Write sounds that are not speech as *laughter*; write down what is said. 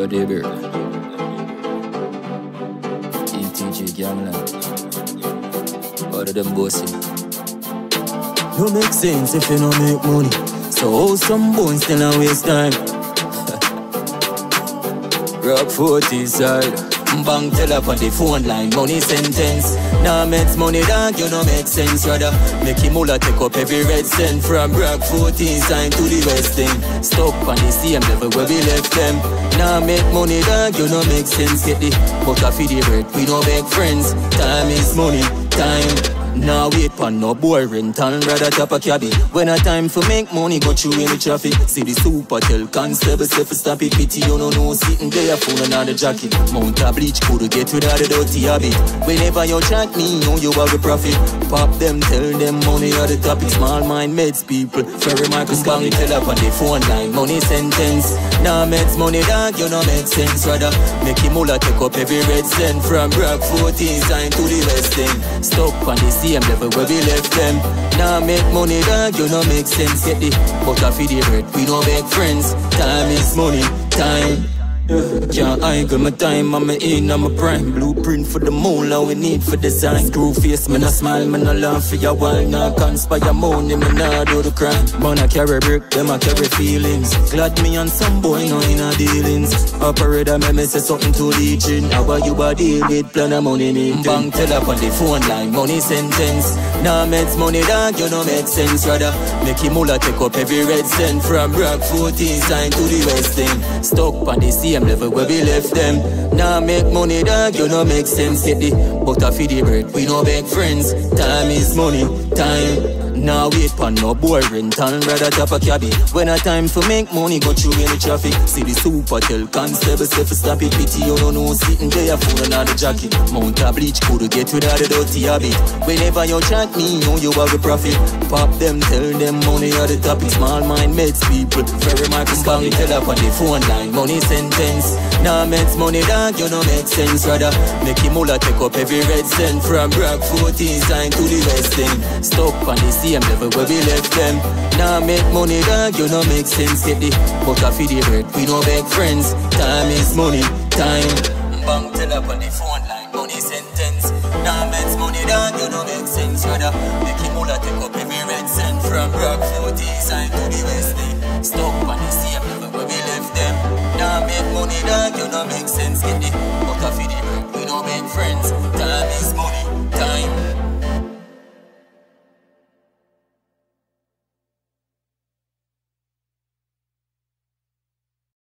Yo, Deber. ETG Gangland. All of them bossy. No make sense if you no make money. So how some bones still a waste time? *laughs* Rock 40 side. Bang tell up on the phone line, money sentence. Now nah, makes money dog, you know make sense rather. Make him all take up every red cent from Rock 14 sign to the west end. Stuck on the same level where we left them. Now nah, make money dog, you know make sense. Get the butter for the bread, we don't make friends. Time is money, time. Now wait for no boring town, rather top a cabby. When a time for make money, go through in the traffic. See the super tell constable say for stop it. Pity you no know sitting there phone on the jacket. Mount a bleach could get rid of the dirty habit. Whenever you chat me, know you have a profit. Pop them, tell them money are the topic. Small mind meds people. Ferry Bang tell up on the phone line. Money sentence. Now meds money dog, you know make sense. Rather make him all take up every red cent from Rock 14 sign to the west end. Stuck on the same level where we left them. Now make money, dog, you know make sense. Get the butter for the bread, we don't make friends. Time is money, time. Can't angle my time, I'm in, I'm a prime. Blueprint for the moon, all we need for design. Screw face, man, I smile, man, I laugh for your while Now conspire money, man, I do the crime. Man, I carry brick, them I carry feelings. Glad me and some boy, no in a dealings Operator, me, me say something to leeching How about you a deal with plan of money, me Bank tell up on the phone line, money sentence. Nah, makes money, dog, you know make sense. Rather, make him all take up every red cent. From Rock 14 sign to the west end. Stuck on the same level where we left them. Now make money, dog, you know make sense. Get the butter for the bread, we no beg friends. Time is money, time. Now wait for no boring town, rather top a cabby. When a time for make money, go through in the traffic. See the super tell constable say for stop it. Pity you don't know sitting there phone on the jacket. Mount a bleach could get rid of the dirty habit. Whenever you chat me, you know you have a profit. Pop them, tell them money are the topic. Small mind meds people. Very Bang tell up on the phone line. Money sentence. Now meds money dog, you know make sense rather. Make him all take up every red cent from Rock 14 sign to the west end. Stuck on the same level where we left them. Now make money dog, you know make sense. Get the butter for the bread, we don't beg friends. Time is money, time. Bang tell up on the phone line,